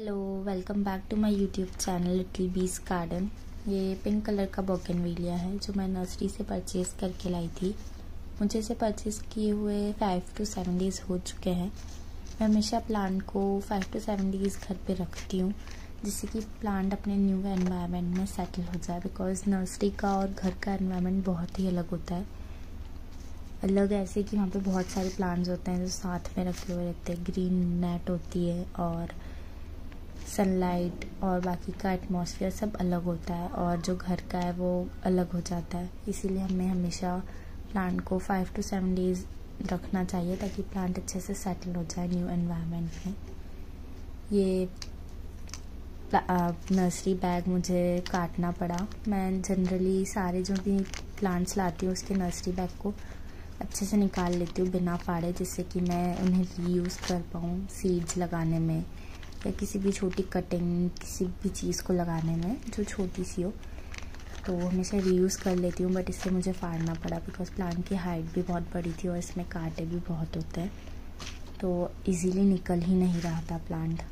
Hello welcome back to my YouTube channel little bees garden ये pink colour का bougainvillea है, जो मैं नर्सरी से परचेज़ करके लाई थी। मुझे इसे परचेज़ किए हुए फाइव टू सेवन डेज़ हो चुके हैं। मैं हमेशा प्लांट को फाइव टू सेवन डेज़ घर पे रखती हूँ, जिससे कि प्लांट अपने न्यू एनवायरनमेंट में सेटल हो जाए बिकॉज़ नर्सरी का और घर का एनवायरनमेंट बहुत ही अलग होता है। अलग ऐसे कि वहाँ पे बहुत सारे प्लांट्स होते हैं जो साथ में रखे हुए रहते हैं। ग्रीन नेट होती है और सनलाइट और बाकी का एटमॉस्फेयर सब अलग होता है और जो घर का है वो अलग हो जाता है। इसीलिए हमें हमेशा प्लांट को फाइव टू सेवन डेज़ रखना चाहिए ताकि प्लांट अच्छे से सेटल हो जाए न्यू एनवायरनमेंट में। ये नर्सरी बैग मुझे काटना पड़ा। मैं जनरली सारे जो भी प्लांट्स लाती हूँ उसके नर्सरी बैग को अच्छे से निकाल लेती हूँ बिना फाड़े जिससे कि मैं उन्हें रीयूज़ कर पाऊँ सीड्स लगाने में। या किसी भी छोटी कटिंग किसी भी चीज़ को लगाने में, जो छोटी सी हो तो हमेशा रीयूज़ कर लेती हूँ बट इससे मुझे फाड़ना पड़ा बिकॉज़ प्लांट की हाइट भी बहुत बड़ी थी और इसमें कांटे भी बहुत होते हैं। तो इजीली निकल ही नहीं रहा था प्लांट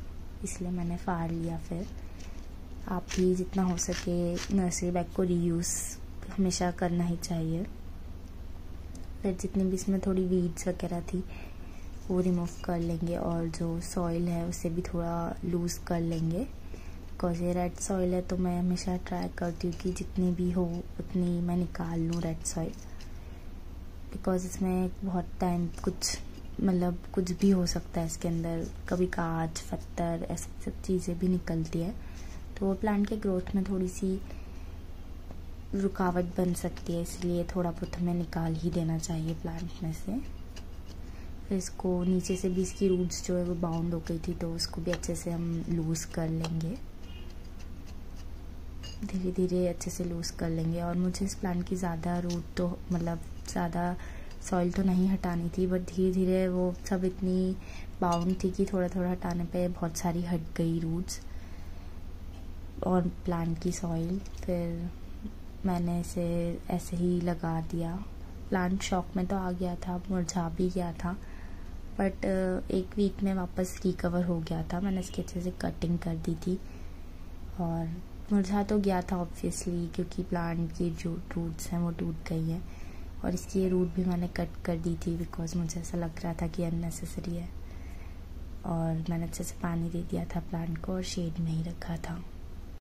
इसलिए मैंने फाड़ लिया फिर। आप भी जितना हो सके नर्सरी बैग को रीयूज़ हमेशा करना ही चाहिए। फिर जितनी भी इसमें थोड़ी वीड्स वगैरह थी वो रिमूव कर लेंगे और जो सॉइल है उसे भी थोड़ा लूज़ कर लेंगे। बिकॉज़ ये रेड सॉइल है तो मैं हमेशा ट्राई करती हूँ कि जितनी भी हो उतनी मैं निकाल लूँ रेड सॉइल बिकॉज़ इसमें बहुत टाइम कुछ मतलब कुछ भी हो सकता है इसके अंदर। कभी कांच पत्थर, ऐसी सब चीज़ें भी निकलती है। तो वो प्लांट के ग्रोथ में थोड़ी सी रुकावट बन सकती है, इसलिए थोड़ा बहुत हमें निकाल ही देना चाहिए प्लांट में से। फिर इसको नीचे से भी इसकी रूट्स जो है वो बाउंड हो गई थी तो उसको भी अच्छे से हम लूज़ कर लेंगे। धीरे धीरे अच्छे से लूज़ कर लेंगे। और मुझे इस प्लांट की ज़्यादा रूट तो मतलब ज़्यादा सॉइल तो नहीं हटानी थी बट धीरे धीरे वो सब इतनी बाउंड थी कि थोड़ा थोड़ा हटाने पे बहुत सारी हट गई रूट्स और प्लांट की सॉइल फिर मैंने इसे ऐसे ही लगा दिया। प्लांट शॉक में तो आ गया था, मुरझा भी गया था। बट एक वीक में वापस रिकवर हो गया था। मैंने इसकी अच्छे से कटिंग कर दी थी। और मुरझा तो गया था ऑब्वियसली क्योंकि प्लांट की जो रूट्स हैं, वो टूट गई हैं। और इसकी रूट भी मैंने कट कर दी थी बिकॉज़ मुझे ऐसा लग रहा था कि अननेसेसरी है। और मैंने अच्छे से पानी दे दिया था प्लांट को और शेड में ही रखा था।